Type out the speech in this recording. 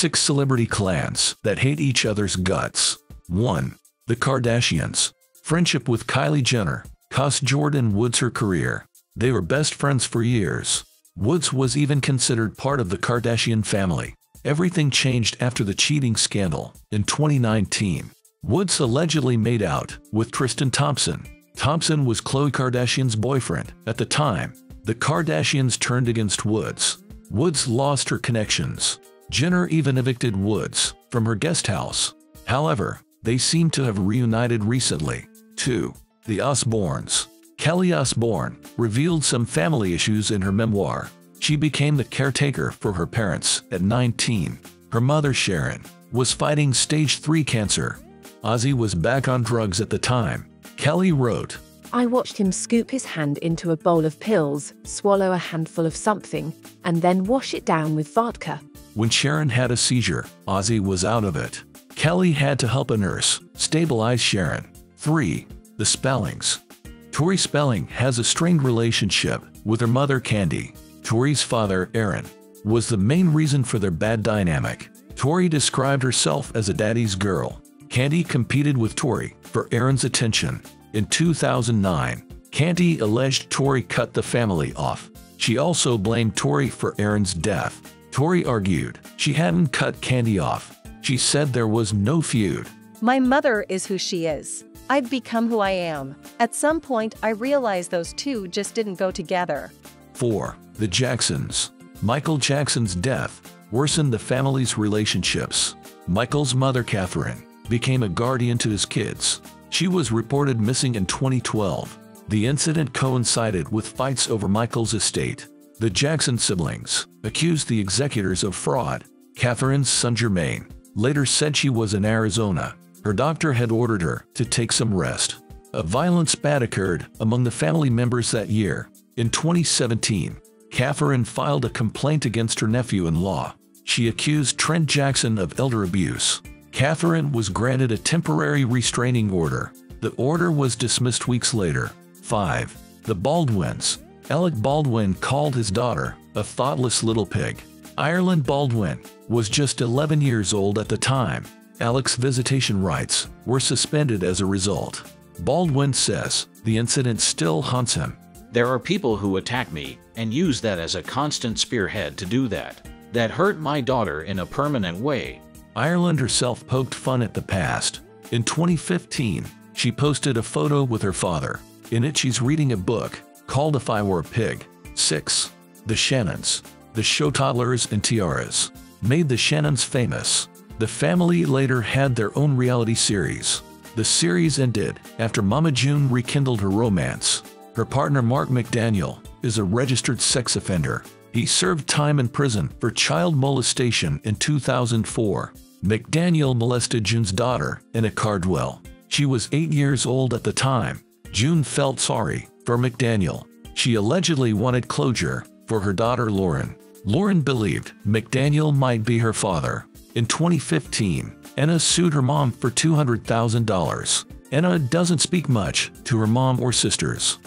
six celebrity clans that hate each other's guts. 1. The Kardashians. Friendship with Kylie Jenner cost Jordyn Woods her career. They were best friends for years. Woods was even considered part of the Kardashian family. Everything changed after the cheating scandal in 2019. Woods allegedly made out with Tristan Thompson. Thompson was Khloe Kardashian's boyfriend at the time. The Kardashians turned against Woods. Woods lost her connections. Jenner even evicted Woods from her guest house. However, they seem to have reunited recently. 2. The Osbournes. Kelly Osbourne revealed some family issues in her memoir. She became the caretaker for her parents at 19. Her mother, Sharon, was fighting stage 3 cancer. Ozzy was back on drugs at the time. Kelly wrote, I watched him scoop his hand into a bowl of pills, swallow a handful of something, and then wash it down with vodka. When Sharon had a seizure, Ozzy was out of it. Kelly had to help a nurse stabilize Sharon. 3. The Spellings. Tori Spelling has a strained relationship with her mother Candy. Tori's father, Aaron, was the main reason for their bad dynamic. Tori described herself as a daddy's girl. Candy competed with Tori for Aaron's attention. In 2009, Candy alleged Tori cut the family off. She also blamed Tori for Aaron's death. Tori argued she hadn't cut Candy off. She said there was no feud. My mother is who she is. I've become who I am. At some point, I realized those two just didn't go together. 4. The Jacksons. Michael Jackson's death worsened the family's relationships. Michael's mother, Catherine, became a guardian to his kids. She was reported missing in 2012. The incident coincided with fights over Michael's estate. The Jackson siblings accused the executors of fraud. Catherine's son Jermaine later said she was in Arizona. Her doctor had ordered her to take some rest. A violent spat occurred among the family members that year. In 2017, Catherine filed a complaint against her nephew-in-law. She accused Trent Jackson of elder abuse. Catherine was granted a temporary restraining order. The order was dismissed weeks later. 5. The Baldwins. Alec Baldwin called his daughter a thoughtless little pig. Ireland Baldwin was just 11 years old at the time. Alec's visitation rights were suspended as a result. Baldwin says the incident still haunts him. There are people who attack me and use that as a constant spearhead to do that. That hurt my daughter in a permanent way. Ireland herself poked fun at the past. In 2015, she posted a photo with her father. In it, she's reading a book called If I Were a Pig. 6. The Shannons. The show Toddlers and Tiaras made the Shannons famous. The family later had their own reality series. The series ended after Mama June rekindled her romance. Her partner Mark McDaniel is a registered sex offender. He served time in prison for child molestation in 2004. McDaniel molested June's daughter, Anna Cardwell. She was 8 years old at the time. June felt sorry for McDaniel. She allegedly wanted closure for her daughter Lauren. Lauren believed McDaniel might be her father. In 2015, Anna sued her mom for $200,000. Anna doesn't speak much to her mom or sisters.